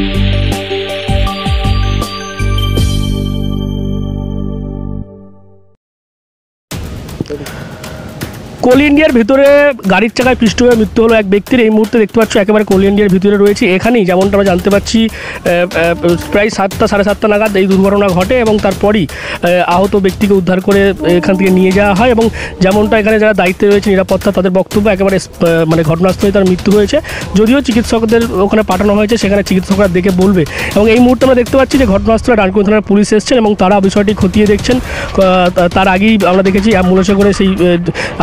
Thank you. কোল ইন্ডিয়ার ভিতরে গাড়ির চাকায় পিষ্ট হয়ে মৃত্যু হলো এক ব্যক্তির। এই মুহূর্তে দেখতে পাচ্ছ একেবারে কোল ইন্ডিয়ার ভিতরে রয়েছে। এখানেই যেমনটা আমরা জানতে আহ, প্রায় সাতটা সাড়ে সাতটা নাগাদ এই দুর্ঘটনা ঘটে এবং তারপরই আহত ব্যক্তিকে উদ্ধার করে এখান থেকে নিয়ে যাওয়া হয় এবং যেমনটা এখানে যারা দায়িত্বে রয়েছে নিরাপত্তা তাদের বক্তব্য একেবারে মানে ঘটনাস্থলে তার মৃত্যু হয়েছে। যদিও চিকিৎসকদের ওখানে পাঠানো হয়েছে সেখানে চিকিৎসকরা দেখে বলবে। এবং এই মুহূর্তে আমরা দেখতে পাচ্ছি যে ঘটনাস্থলে ডানকুনি থানার পুলিশ এসছেন এবং তারা বিষয়টি খতিয়ে দেখছেন। তার আগেই আমরা দেখেছি অ্যাম্বুলেন্সে করে সেই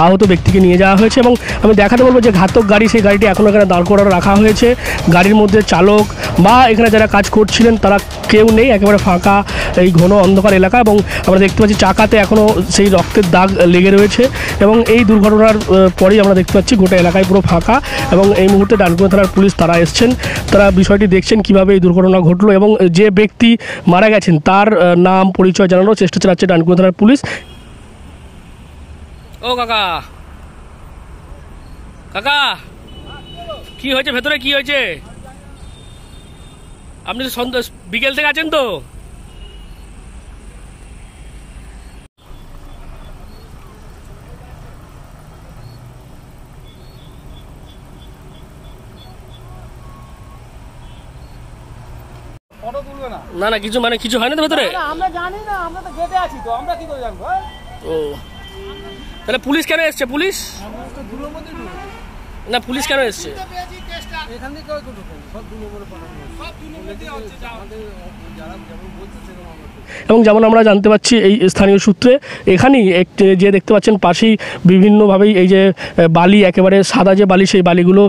আহত ব্যক্তিকে নিয়ে যাওয়া হয়েছে এবং আমি দেখাতে বলব যে ঘাতক গাড়ি, সেই গাড়িটি এখনও এখানে দাঁড় করানো রাখা হয়েছে। গাড়ির মধ্যে চালক বা এখানে যারা কাজ করছিলেন তারা কেউ নেই, একেবারে ফাঁকা এই ঘন অন্ধকার এলাকা এবং আমরা দেখতে পাচ্ছি চাকাতে এখনও সেই রক্তের দাগ লেগে রয়েছে এবং এই দুর্ঘটনার পরেই আমরা দেখতে পাচ্ছি গোটা এলাকায় পুরো ফাঁকা এবং এই মুহূর্তে ডানকুনি থানার পুলিশ তারা এসছেন, তারা বিষয়টি দেখছেন কীভাবে এই দুর্ঘটনা ঘটলো এবং যে ব্যক্তি মারা গেছেন তার নাম, পরিচয় জানানোর চেষ্টা চালাচ্ছে ডানকুনি থানার পুলিশ। ও কাকা কাকা কি হয়েছে? ভেতরে কি হয়েছে? আপনি তো বিকেল থেকে আছেন তো? না? না কিছু মানে কিছু হয় না তো ভেতরে? আমরা জানি না আমরা তো গেটে আছি তো আমরা কি করে জানব হ্যাঁ? ও। তাহলে পুলিশ কেন এসছে? পুলিশ আমরা তো ধুলোর মধ্যে ঢুকে। না পুলিশ কেন এসছে? এখান থেকে না, সব। আমাদের যারা যেমন বলছে সেরকম আমরা এবং যেমন আমরা জানতে পাচ্ছি এই স্থানীয় সূত্রে এখানেই এক যে দেখতে পাচ্ছেন পাশেই বিভিন্নভাবেই এই যে বালি একেবারে সাদা যে বালি সেই বালিগুলো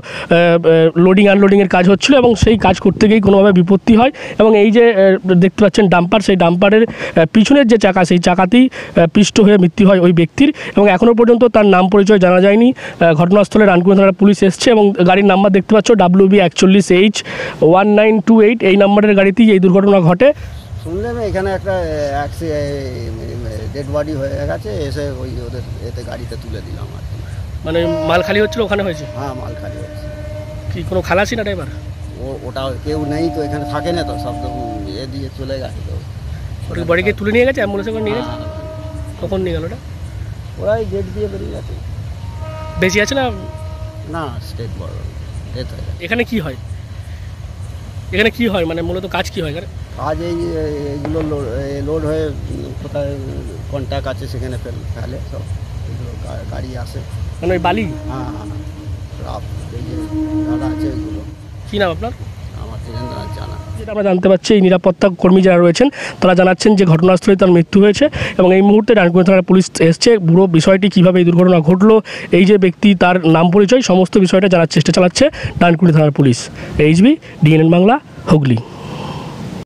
লোডিং আনলোডিংয়ের কাজ হচ্ছিল এবং সেই কাজ করতে গিয়েই কোনোভাবে বিপত্তি হয় এবং এই যে দেখতে পাচ্ছেন ডাম্পার সেই ডাম্পারের পিছনের যে চাকা সেই চাকাতেই পিষ্ট হয়ে মৃত্যু হয় ওই ব্যক্তির এবং এখনও পর্যন্ত তার নাম পরিচয় জানা যায়নি। ঘটনাস্থলে রানকুনি থানার পুলিশ এসছে এবং গাড়ির নাম্বার দেখতে পাচ্ছ ডাব্লিউ বি একচল্লিশ H one nine two eight এই নাম্বারের গাড়িতেই এই দুর্ঘটনা ঘটে। শুনলাম এখানে একটা ডেড বডি হয়ে গেছে এসে ওই ওদের এতে গাড়িতে তুলে দিলাম আর মানে মাল খালি হচ্ছিল ওখানে হয়েছে? হ্যাঁ মাল খালি হয়েছে কি কোনো খালাসি না ড্রাইভার? ও ওটা কেউ নেই তো এখানে থাকে না তো সব তো এ দিয়ে চলে গেছে তো। ওর বডিকে তুলে নিয়ে গেছে অ্যাম্বুলেন্সে করে নিয়ে গেছে? হ্যাঁ, কখন নিয়ে গেল ওটা? ওরাই গেট দিয়ে বেরিয়ে গেছে। বেশি আছে না? না স্টেট বড়। হয়ে এখানে কি হয়? এখানে কি হয়? মানে মূলত কাজ কি হয় এখানে? কাজ এই এইগুলো লোড হয়ে কোথায় কন্ট্যাক্ট আছে সেখানে ফেল ফেলে সব। এগুলো গাড়ি আসে। মানে ওই বালি? হ্যাঁ হ্যাঁ রাফ এই যে আছে এগুলো। কী নাম আপনার? আমরা জানতে পারছি এই নিরাপত্তা কর্মী যারা রয়েছেন, তারা জানাচ্ছেন যে ঘটনাস্থলে তার মৃত্যু হয়েছে এবং এই মুহূর্তে ডানকুনি থানার পুলিশ এসছে। পুরো বিষয়টি কীভাবে এই দুর্ঘটনা ঘটলো, এই যে ব্যক্তি তার নাম পরিচয়, সমস্ত বিষয়টা জানার চেষ্টা চালাচ্ছে ডানকুনি থানার police. HB, DNN Bangla, Hooghly.